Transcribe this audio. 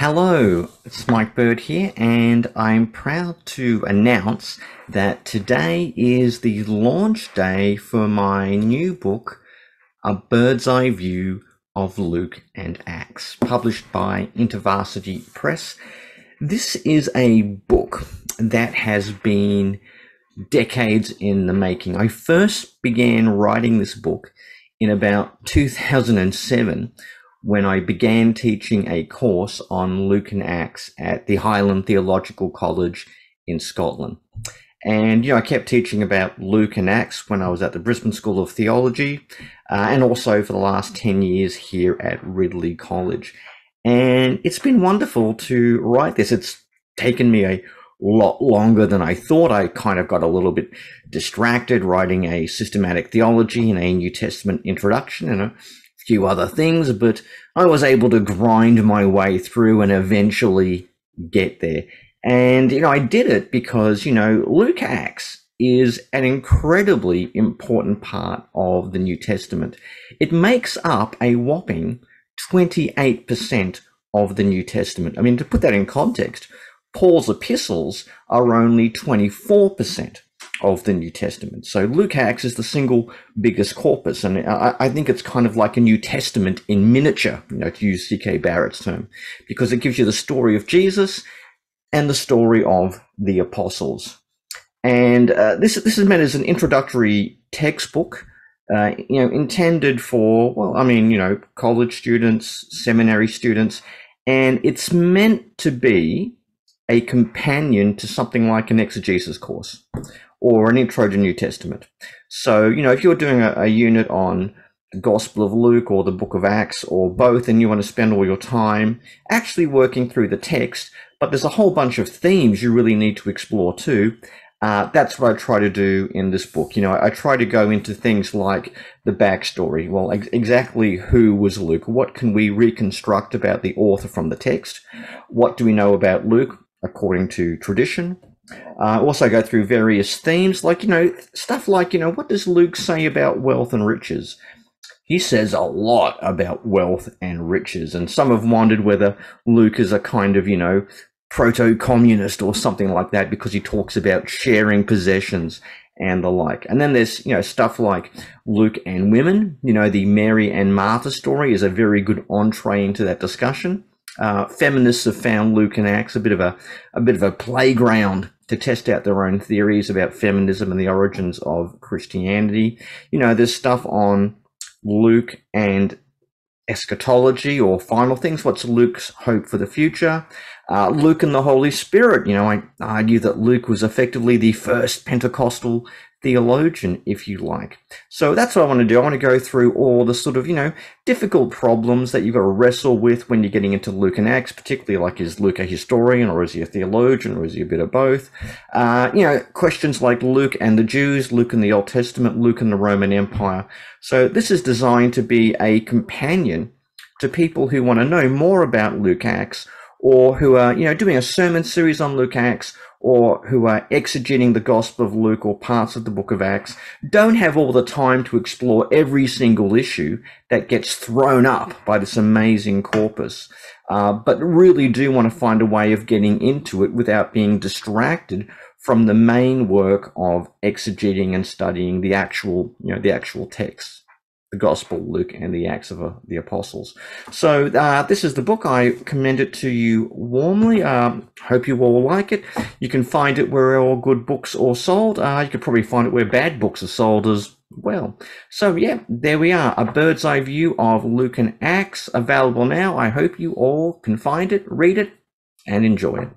Hello, it's Mike Bird here, and I'm proud to announce that today is the launch day for my new book, A Bird's Eye View of Luke and Acts, published by InterVarsity Press. This is a book that has been decades in the making. I first began writing this book in about 2007 when I began teaching a course on Luke and Acts at the Highland Theological College in Scotland. And, you know, I kept teaching about Luke and Acts when I was at the Brisbane School of Theology, uh, and also for the last 10 years here at Ridley College. And it's been wonderful to write this. It's taken me a lot longer than I thought. I kind of got a little bit distracted writing a systematic theology and a New Testament introduction and a few other things, but I was able to grind my way through and eventually get there. And, you know, I did it because, you know, Luke Acts is an incredibly important part of the New Testament. It makes up a whopping 28% of the New Testament. I mean, to put that in context, Paul's epistles are only 24% of the New Testament. So Luke Acts is the single biggest corpus, and I, I, think it's kind of like a New Testament in miniature, you know, to use C.K. Barrett's term, because it gives you the story of Jesus and the story of the apostles. And uh, this this is meant as an introductory textbook, uh, you know, intended for well, I mean, you know, college students, seminary students, and it's meant to be a companion to something like an exegesis course or an intro to New Testament. So, you know, if you're doing a, a unit on the Gospel of Luke or the Book of Acts or both, and you want to spend all your time actually working through the text, but there's a whole bunch of themes you really need to explore too. Uh, that's what I try to do in this book. You know, I, I try to go into things like the backstory. Well, ex- exactly who was Luke? What can we reconstruct about the author from the text? What do we know about Luke according to tradition? Uh, also go through various themes, like, you know, stuff like, you know, what does Luke say about wealth and riches? He says a lot about wealth and riches, and some have wondered whether Luke is a kind of, you know, proto communist or something like that because he talks about sharing possessions and the like. And then there's, you know, stuff like Luke and women. You know, the Mary and Martha story is a very good entree into that discussion. Uh, feminists have found Luke and Acts a bit of a, a bit of a playground to test out their own theories about feminism and the origins of Christianity. You know, there's stuff on Luke and eschatology or final things. What's Luke's hope for the future? Uh, Luke and the Holy Spirit. You know, I argue that Luke was effectively the first Pentecostal theologian, if you like. So that's what I want to do. I want to go through all the sort of, you know, difficult problems that you've got to wrestle with when you're getting into Luke and Acts, particularly like, is Luke a historian or is he a theologian or is he a bit of both? Uh, you know, questions like Luke and the Jews, Luke and the Old Testament, Luke and the Roman Empire. So this is designed to be a companion to people who want to know more about Luke Acts or who are, you know, doing a sermon series on Luke Acts or who are exegeting the Gospel of Luke or parts of the book of Acts don't have all the time to explore every single issue that gets thrown up by this amazing corpus, uh, but really do want to find a way of getting into it without being distracted from the main work of exegeting and studying the actual, you know, the actual text the Gospel, Luke, and the Acts of uh, the Apostles. So uh, this is the book. I commend it to you warmly. Um, hope you all like it. You can find it where all good books are sold. Uh, you could probably find it where bad books are sold as well. So yeah, there we are. A bird's eye view of Luke and Acts available now. I hope you all can find it, read it, and enjoy it.